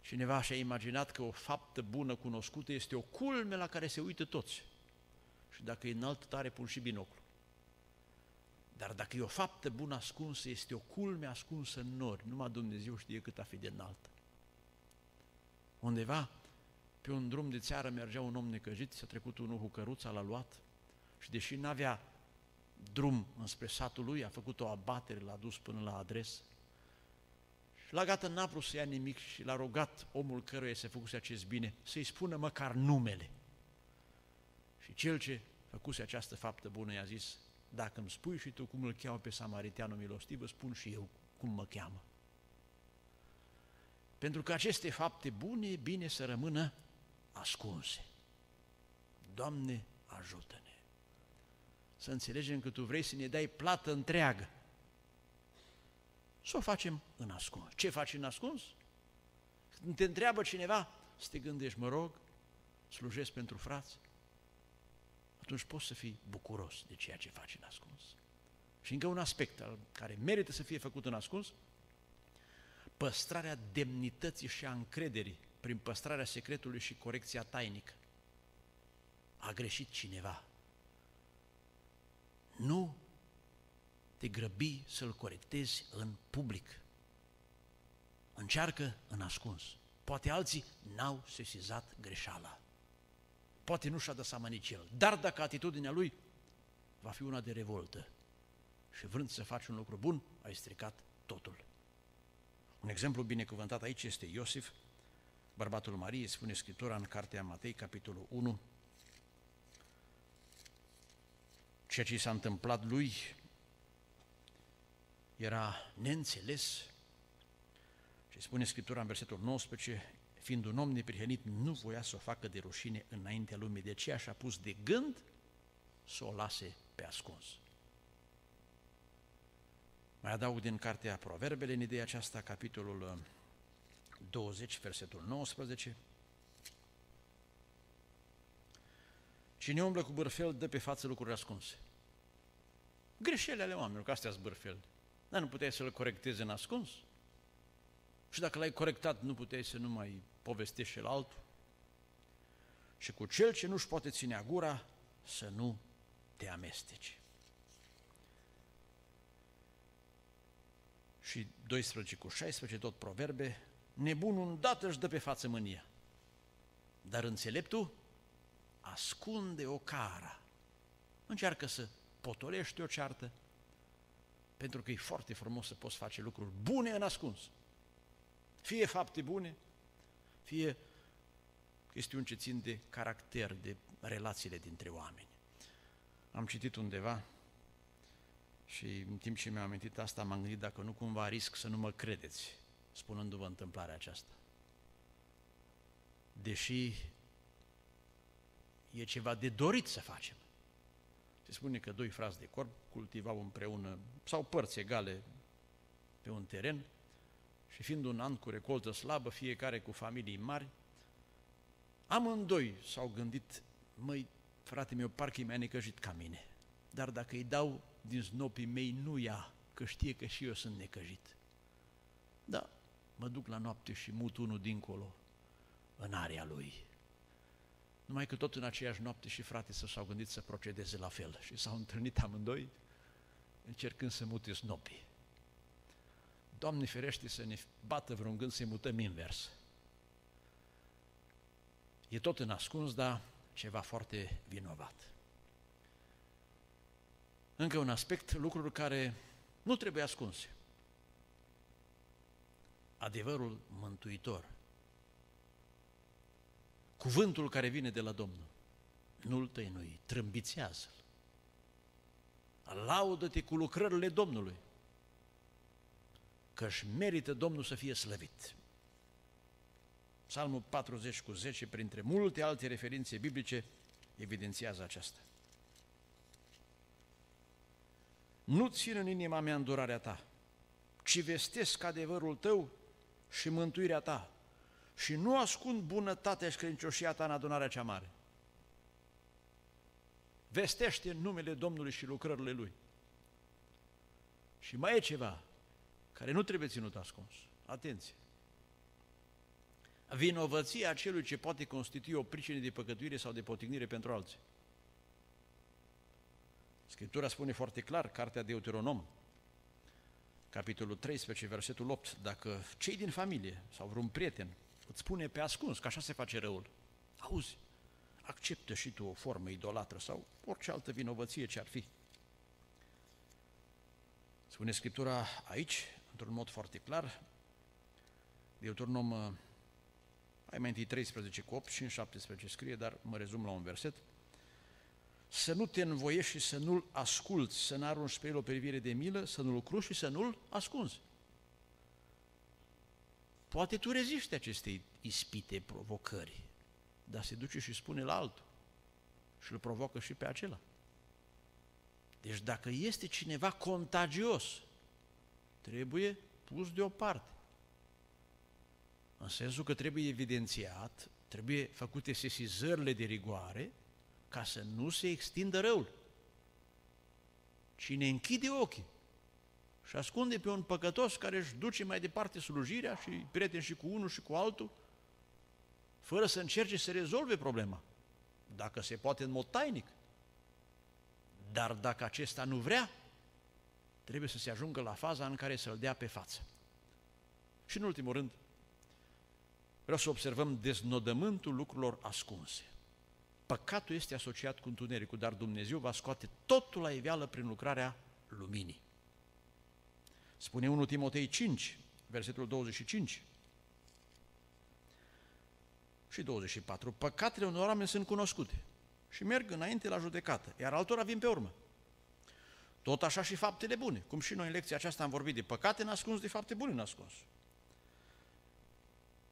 Cineva și-a imaginat că o faptă bună cunoscută este o culme la care se uită toți. Și dacă e înalt tare, pun și binoclu. Dar dacă e o faptă bună ascunsă, este o culme ascunsă în nori. Numai Dumnezeu știe cât a fi de înaltă. Undeva pe un drum de țară mergea un om necăjit, s-a trecut unul cu căruța, l-a luat și deși n-avea drum înspre satul lui, a făcut o abatere, l-a dus până la adresă. Și la gata n-a vrut să ia nimic și l-a rugat omul căruia se făcuse acest bine să-i spună măcar numele. Și cel ce făcuse această faptă bună i-a zis, dacă îmi spui și tu cum îl cheamă pe samariteanul milostiv, îți spun și eu cum mă cheamă. Pentru că aceste fapte bune e bine să rămână ascunse. Doamne, ajută-ne! Să înțelegem că Tu vrei să ne dai plată întreagă. Să o facem în ascuns. Ce faci în ascuns? Când te întreabă cineva, să te gândești, mă rog, slujesc pentru frați, atunci poți să fii bucuros de ceea ce faci în ascuns. Și încă un aspect al care merită să fie făcut în ascuns, păstrarea demnității și a încrederii prin păstrarea secretului și corecția tainică. A greșit cineva. Nu te grăbi să-l corectezi în public. Încearcă în ascuns. Poate alții n-au sesizat greșeala. Poate nu și-a dat seama nici el. Dar dacă atitudinea lui va fi una de revoltă și vrând să faci un lucru bun, ai stricat totul. Un exemplu binecuvântat aici este Iosif, bărbatul Mariei, spune Scriptura în Cartea Matei, capitolul 1, ceea ce s-a întâmplat lui era neînțeles și spune Scriptura în versetul 19, fiind un om neprihănit, nu voia să o facă de rușine înaintea lumii, de aceea și-a pus de gând să o lase pe ascuns. Mai adaug din cartea Proverbele în ideea aceasta, capitolul 20, uh, versetul 19. Cine umblă cu bârfel dă pe față lucruri ascunse. Greșelile ale oamenilor, că astea sunt bârfel. Dar nu puteai să-l corectezi în ascuns? Și dacă l-ai corectat, nu puteai să nu mai povestești și altul? Și cu cel ce nu-și poate ține gura, să nu te amesteci. și 12 cu 16, tot proverbe, nebunul îndată își dă pe față mânia, dar înțeleptul ascunde o cara. Încearcă să potolești o ceartă, pentru că e foarte frumos să poți face lucruri bune în ascuns. Fie fapte bune, fie chestiuni ce țin de caracter, de relațiile dintre oameni. Am citit undeva și în timp ce mi-am amintit asta, m-am gândit dacă nu cumva risc să nu mă credeți, spunându-vă întâmplarea aceasta. Deși e ceva de dorit să facem. Se spune că doi frați de corp cultivau împreună, sau părți egale, pe un teren și fiind un an cu recoltă slabă, fiecare cu familii mari, amândoi s-au gândit, măi, frate meu, parcă mi-a necăjit ca mine, dar dacă îi dau din snopii mei nu ia, că știe că și eu sunt necăjit. Da, mă duc la noapte și mut unul dincolo, în area lui. Numai că tot în aceeași noapte și frate să s-au gândit să procedeze la fel și s-au întâlnit amândoi încercând să mute snopii. Doamne ferește să ne bată vreun gând să-i mutăm invers. E tot în ascuns, dar ceva foarte vinovat. Încă un aspect, lucruri care nu trebuie ascunse. Adevărul mântuitor. Cuvântul care vine de la Domnul. Nu-l tăinui, trâmbițează-l. Laudă-te cu lucrările Domnului, că își merită Domnul să fie slăvit. Psalmul 40 cu 10, printre multe alte referințe biblice, evidențiază aceasta. Nu țin în inima mea îndurarea ta, ci vestesc adevărul tău și mântuirea ta și nu ascund bunătatea și credincioșia ta în adunarea cea mare. Vestește numele Domnului și lucrările Lui. Și mai e ceva care nu trebuie ținut ascuns. Atenție! Vinovăția celui ce poate constitui o pricină de păcătuire sau de potignire pentru alții. Scriptura spune foarte clar, cartea Deuteronom, capitolul 13, versetul 8, dacă cei din familie sau vreun prieten îți spune pe ascuns, că așa se face răul, Auzi, acceptă și tu o formă idolatră sau orice altă vinovăție ce ar fi. Spune Scriptura aici, într-un mod foarte clar, Deuteronom, uh, ai mai întâi 13 cu 8 și în 17 scrie, dar mă rezum la un verset, să nu te învoiești și să nu-l asculți, să n-arunci pe el o privire de milă, să nu-l cruși și să nu-l ascunzi. Poate tu reziști acestei ispite, provocări, dar se duce și spune la altul și îl provoacă și pe acela. Deci dacă este cineva contagios, trebuie pus deoparte. În sensul că trebuie evidențiat, trebuie făcute sesizările de rigoare ca să nu se extindă răul. Cine închide ochii și ascunde pe un păcătos care își duce mai departe slujirea și prieten și cu unul și cu altul, fără să încerce să rezolve problema, dacă se poate în mod tainic. Dar dacă acesta nu vrea, trebuie să se ajungă la faza în care să-l dea pe față. Și în ultimul rând, vreau să observăm deznodământul lucrurilor ascunse. Păcatul este asociat cu întunericul, dar Dumnezeu va scoate totul la iveală prin lucrarea luminii. Spune 1 Timotei 5, versetul 25 și 24. Păcatele unor oameni sunt cunoscute și merg înainte la judecată, iar altora vin pe urmă. Tot așa și faptele bune, cum și noi în lecția aceasta am vorbit de păcate nascuns, de fapte bune nascuns.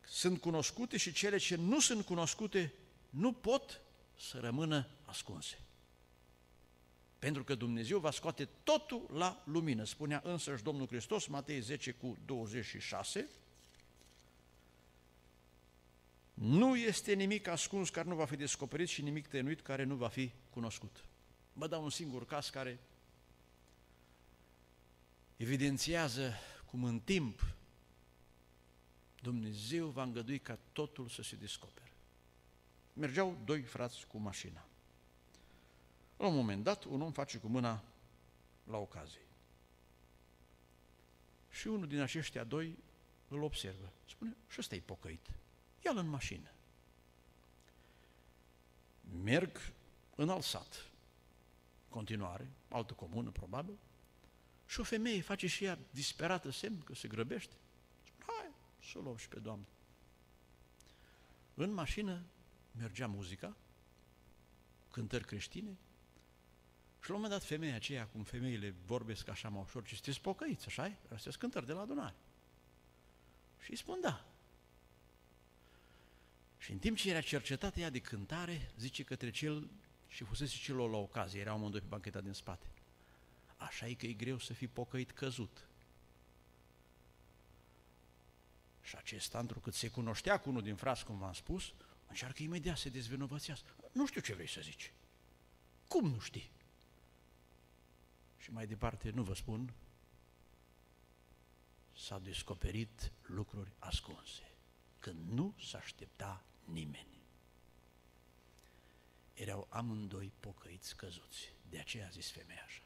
Sunt cunoscute și cele ce nu sunt cunoscute nu pot să rămână ascunse. Pentru că Dumnezeu va scoate totul la lumină, spunea însăși Domnul Hristos, Matei 10 cu 26, nu este nimic ascuns care nu va fi descoperit și nimic tăinuit care nu va fi cunoscut. Vă dau un singur caz care evidențiază cum în timp Dumnezeu va îngădui ca totul să se descopere. Mergeau doi frați cu mașina. La un moment dat, un om face cu mâna la ocazie. Și unul din aceștia doi îl observă. Spune, și ăsta e pocăit. Ia-l în mașină. Merg în alt sat. Continuare, altă comună, probabil. Și o femeie face și ea disperată semn că se grăbește. Spune, hai să o luăm și pe Doamne. În mașină mergea muzica, cântări creștine, și la un moment dat femeia aceea, cum femeile vorbesc așa mai ușor, ci sunteți pocăiți, așa e? Astea cântări de la adunare. Și îi spun da. Și în timp ce era cercetată ea de cântare, zice către cel și fusese celor la ocazie, erau amândoi pe bancheta din spate. Așa e că e greu să fii pocăit căzut. Și acesta, întrucât se cunoștea cu unul din frați, cum v-am spus, încearcă imediat să dezvinovățească. Nu știu ce vrei să zici. Cum nu știi? Și mai departe, nu vă spun, s-au descoperit lucruri ascunse, când nu s-aștepta nimeni. Erau amândoi pocăiți căzuți, de aceea a zis femeia așa.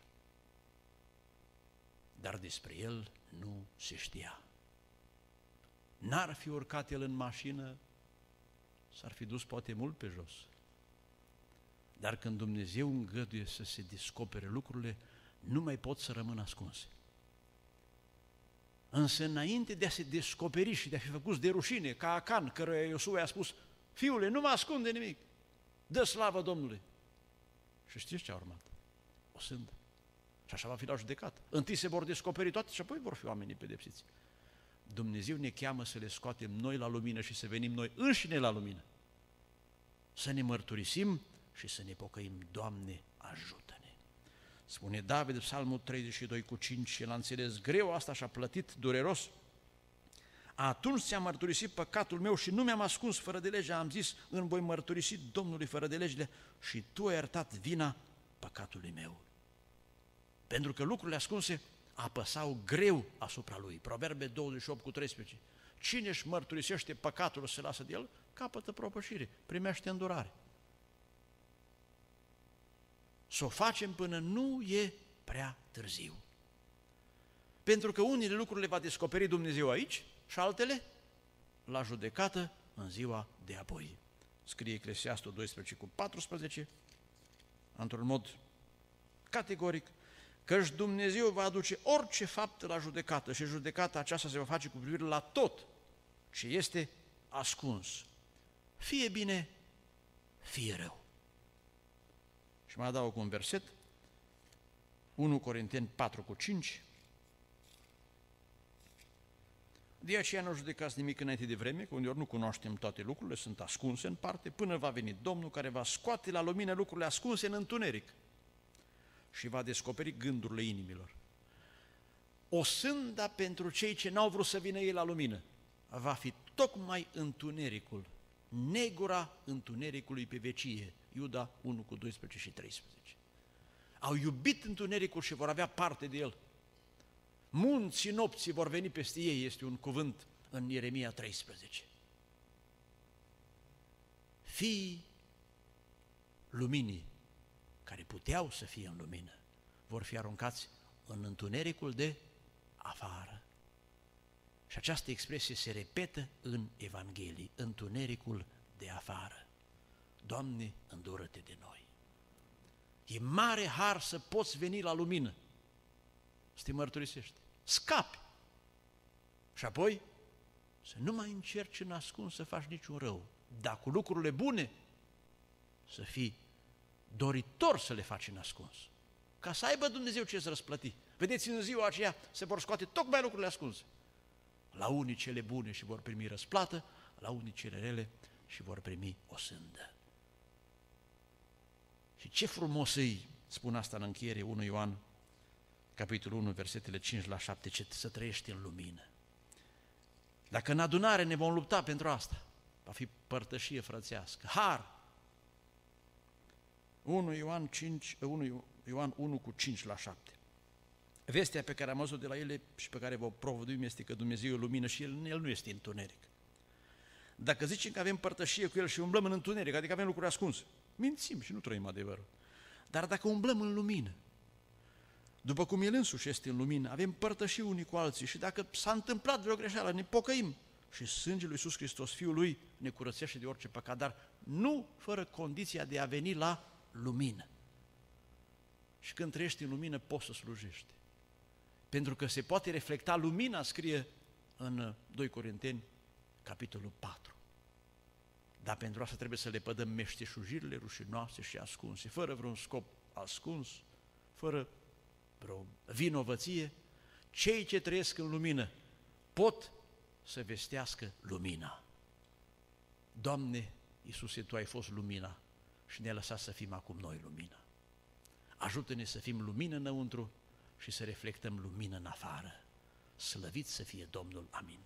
Dar despre el nu se știa. N-ar fi urcat el în mașină, s-ar fi dus poate mult pe jos. Dar când Dumnezeu îngăduie să se descopere lucrurile, nu mai pot să rămână ascunse. Însă înainte de a se descoperi și de a fi făcut de rușine, ca Acan, căruia Iosua i-a spus, fiule, nu mă ascunde nimic, dă slavă Domnului. Și știți ce a urmat? O sândă. Și așa va fi la judecat. Întâi se vor descoperi toate și apoi vor fi oamenii pedepsiți. Dumnezeu ne cheamă să le scoatem noi la lumină și să venim noi înșine la lumină. Să ne mărturisim și să ne pocăim. Doamne, ajută-ne! Spune David, psalmul 32 cu 5, el a înțeles greu asta și a plătit dureros. Atunci ți-am mărturisit păcatul meu și nu mi-am ascuns fără de lege, am zis, în voi mărturisi Domnului fără de legile și tu ai iertat vina păcatului meu. Pentru că lucrurile ascunse apăsau greu asupra lui. Proverbe 28 cu 13. Cine își mărturisește păcatul se lasă de el, capătă propășire, primește îndurare. Să o facem până nu e prea târziu. Pentru că unele lucruri le va descoperi Dumnezeu aici și altele la judecată în ziua de apoi. scrie Eclesiastul 12 cu 14, într-un mod categoric, căci Dumnezeu va aduce orice faptă la judecată și judecata aceasta se va face cu privire la tot ce este ascuns. Fie bine, fie rău. Și mai adaug un verset, 1 Corinteni 4 cu 5, De aceea nu judecați nimic înainte de vreme, că uneori nu cunoaștem toate lucrurile, sunt ascunse în parte, până va veni Domnul care va scoate la lumină lucrurile ascunse în întuneric și va descoperi gândurile inimilor. O sânda pentru cei ce n-au vrut să vină ei la lumină va fi tocmai întunericul, negura întunericului pe vecie, Iuda 1 cu 12 și 13. Au iubit întunericul și vor avea parte de el. Munții nopții vor veni peste ei, este un cuvânt în Ieremia 13. Fii luminii care puteau să fie în lumină, vor fi aruncați în întunericul de afară. Și această expresie se repetă în Evanghelie, întunericul de afară. Doamne, îndură-te de noi. E mare har să poți veni la lumină, să te mărturisești, scapi. Și apoi să nu mai încerci în ascuns să faci niciun rău, dar cu lucrurile bune să fii doritor să le faci în ascuns, ca să aibă Dumnezeu ce să răsplăti. Vedeți, în ziua aceea se vor scoate tocmai lucrurile ascunse. La unii cele bune și vor primi răsplată, la unii cele rele și vor primi o sândă. Și ce frumos îi, spun asta în încheiere 1 Ioan, capitolul 1, versetele 5 la 7, ce să trăiești în lumină. Dacă în adunare ne vom lupta pentru asta, va fi părtășie frățească, har. 1 Ioan, 5, 1 Ioan 1 cu 5 la 7. Vestea pe care am văzut de la ele și pe care vă provăduim este că Dumnezeu e lumină și El, El nu este întuneric. Dacă zicem că avem părtășie cu El și umblăm în întuneric, adică avem lucruri ascunse, mințim și nu trăim adevărul. Dar dacă umblăm în lumină, după cum El însuși este în lumină, avem părtășii unii cu alții și dacă s-a întâmplat vreo greșeală, ne pocăim și sângele lui Iisus Hristos, Fiul Lui, ne curățește de orice păcat, dar nu fără condiția de a veni la lumină. Și când trăiești în lumină, poți să slujești. Pentru că se poate reflecta lumina, scrie în 2 Corinteni, capitolul 4. Dar pentru asta trebuie să le pădăm meșteșujirile rușinoase și ascunse, fără vreun scop ascuns, fără vreo vinovăție, cei ce trăiesc în lumină pot să vestească lumina. Doamne, Iisuse, Tu ai fost lumina și ne-ai lăsat să fim acum noi lumina. Ajută-ne să fim lumină înăuntru și să reflectăm lumină în afară. Slăvit să fie Domnul, amin.